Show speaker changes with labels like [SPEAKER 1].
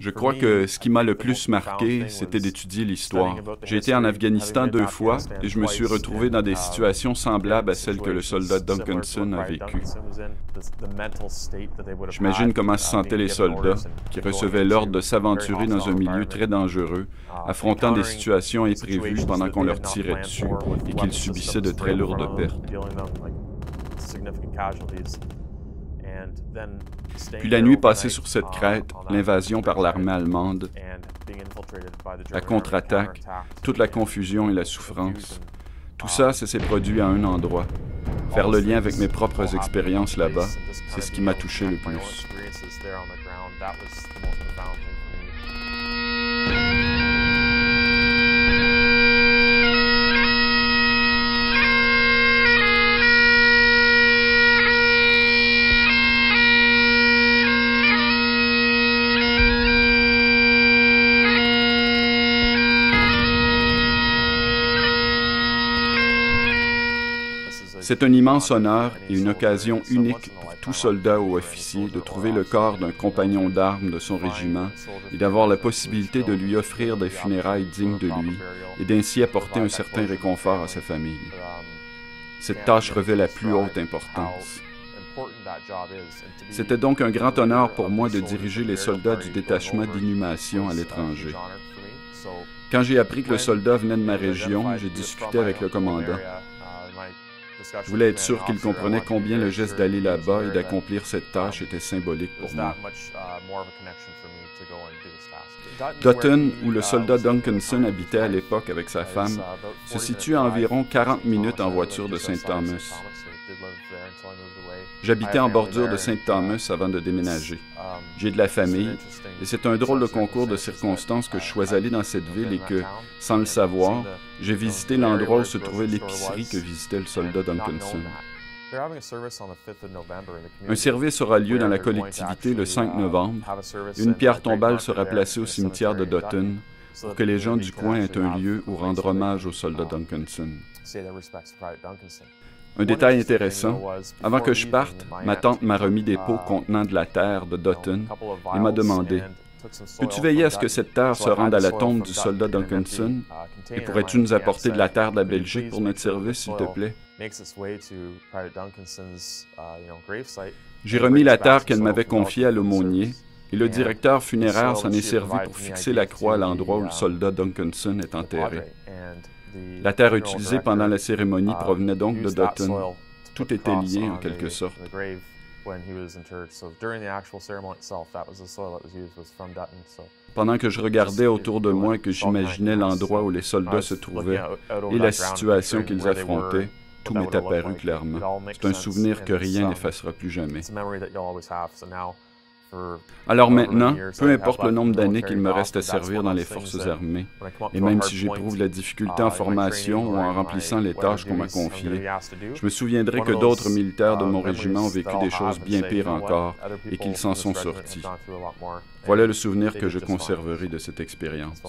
[SPEAKER 1] Je crois que ce qui m'a le plus marqué, c'était d'étudier l'histoire. J'ai été en Afghanistan deux fois et je me suis retrouvé dans des situations semblables à celles que le soldat Duncanson a vécues. J'imagine comment se sentaient les soldats qui recevaient l'ordre de s'aventurer dans un milieu très dangereux, affrontant des situations imprévues pendant qu'on leur tirait dessus et qu'ils subissaient de très lourdes pertes. Puis la nuit passée sur cette crête, l'invasion par l'armée allemande, la contre-attaque, toute la confusion et la souffrance, tout ça, ça s'est produit à un endroit. Faire le lien avec mes propres expériences là-bas, c'est ce qui m'a touché le plus. C'est un immense honneur et une occasion unique pour tout soldat ou officier de trouver le corps d'un compagnon d'armes de son régiment et d'avoir la possibilité de lui offrir des funérailles dignes de lui et d'ainsi apporter un certain réconfort à sa famille. Cette tâche revêt la plus haute importance. C'était donc un grand honneur pour moi de diriger les soldats du détachement d'inhumation à l'étranger. Quand j'ai appris que le soldat venait de ma région, j'ai discuté avec le commandant. Je voulais être sûr qu'il comprenait combien le geste d'aller là-bas et d'accomplir cette tâche était symbolique pour moi. Dutton, où le soldat Duncanson habitait à l'époque avec sa femme, se situe à environ 40 minutes en voiture de Saint Thomas. J'habitais en bordure de Saint Thomas avant de déménager. J'ai de la famille et c'est un drôle de concours de circonstances que je choisis d'aller dans cette ville et que, sans le savoir, j'ai visité l'endroit où se trouvait l'épicerie que visitait le soldat Duncanson. Un service aura lieu dans la collectivité le 5 novembre. Une pierre tombale sera placée au cimetière de Dutton pour que les gens du coin aient un lieu où rendre hommage au soldat Duncanson. Un détail intéressant, avant que je parte, ma tante m'a remis des pots contenant de la terre de Dutton et m'a demandé Peux-tu veiller à ce que cette terre se rende à la tombe du soldat Duncanson? Et pourrais-tu nous apporter de la terre de la Belgique pour notre service, s'il te plaît? J'ai remis la terre qu'elle m'avait confiée à l'aumônier et le directeur funéraire s'en est servi pour fixer la croix à l'endroit où le soldat Duncanson est enterré. La terre utilisée pendant la cérémonie provenait donc de Dutton. Tout était lié en quelque sorte. Pendant que je regardais autour de moi et que j'imaginais l'endroit où les soldats se trouvaient et la situation qu'ils affrontaient, tout m'est apparu clairement. C'est un souvenir que rien n'effacera plus jamais. Alors maintenant, peu importe le nombre d'années qu'il me reste à servir dans les forces armées, et même si j'éprouve la difficulté en formation ou en remplissant les tâches qu'on m'a confiées, je me souviendrai que d'autres militaires de mon régiment ont vécu des choses bien pires encore et qu'ils s'en sont sortis. Voilà le souvenir que je conserverai de cette expérience.